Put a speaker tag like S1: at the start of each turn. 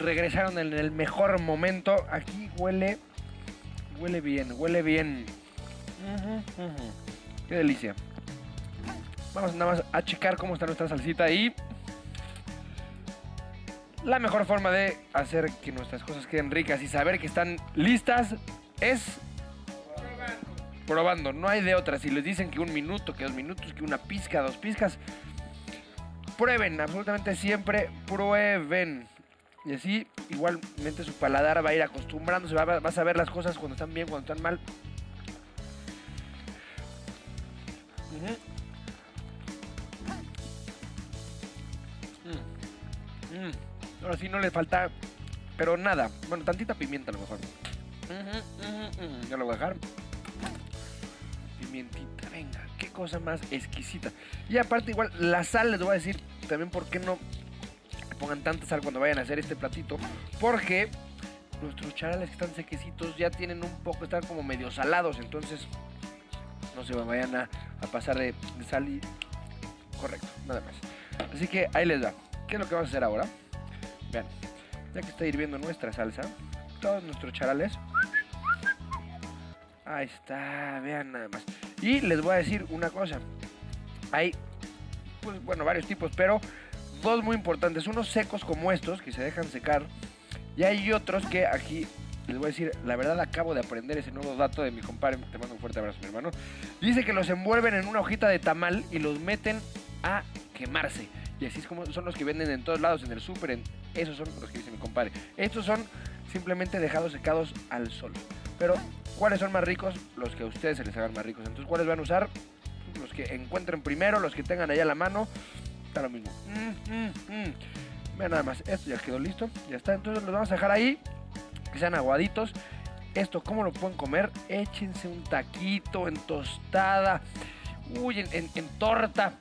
S1: regresaron en el mejor momento. Aquí huele, huele bien, huele bien. Qué delicia. Vamos nada más a checar cómo está nuestra salsita y la mejor forma de hacer que nuestras cosas queden ricas y saber que están listas es probando. No hay de otra. Si les dicen que un minuto, que dos minutos, que una pizca, dos pizcas, prueben, absolutamente siempre prueben. Y así, igualmente su paladar va a ir acostumbrándose, va, va- a ver las cosas cuando están bien, cuando están mal. Mm. Mm. Ahora sí no le falta, pero nada. Bueno, tantita pimienta a lo mejor. Ya lo voy a dejar. Pimientita, venga, qué cosa más exquisita. Y aparte igual, la sal les voy a decir también por qué no pongan tanta sal cuando vayan a hacer este platito. Porque nuestros charales están sequecitos ya tienen un poco, están como medio salados. Entonces no se vayan a, a pasar de, de sal y... Correcto, nada más. Así que ahí les va. ¿Qué es lo que vamos a hacer ahora? Vean, ya que está hirviendo nuestra salsa, todos nuestros charales. Ahí está, vean nada más. Y les voy a decir una cosa. Hay, pues bueno, varios tipos, pero dos muy importantes. Unos secos como estos, que se dejan secar. Y hay otros que aquí, les voy a decir, la verdad acabo de aprender ese nuevo dato de mi compadre. Te mando un fuerte abrazo, mi hermano. Dice que los envuelven en una hojita de tamal y los meten a quemarse. Y así es como son los que venden en todos lados, en el súper. Esos son los que dice mi compadre. Estos son simplemente dejados secados al sol. Pero, ¿cuáles son más ricos? Los que a ustedes se les hagan más ricos. Entonces, ¿cuáles van a usar? Los que encuentren primero, los que tengan allá a la mano. Lo mismo. Mm, mm, mm. Vean nada más, esto ya quedó listo. Ya está. Entonces los vamos a dejar ahí. Que sean aguaditos. Esto, ¿cómo lo pueden comer? Échense un taquito en tostada. Uy, en torta.